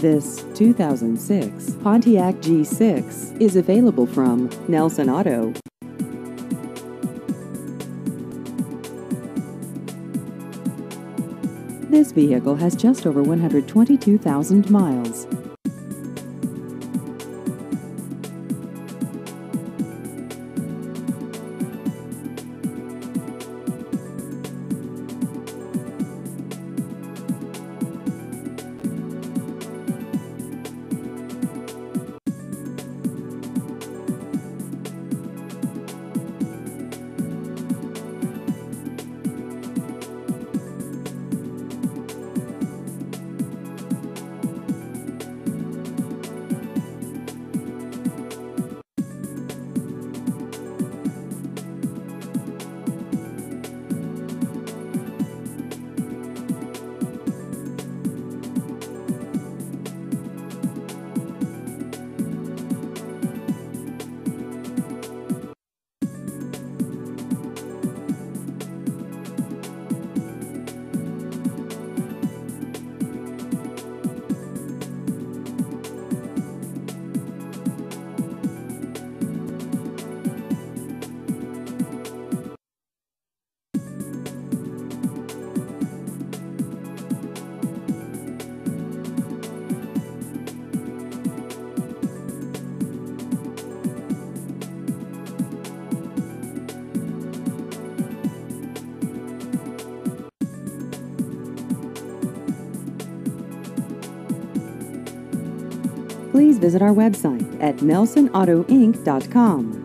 This 2006 Pontiac G6 is available from Nelson Auto. This vehicle has just over 122,000 miles. Please visit our website at nelsonautoinc.com.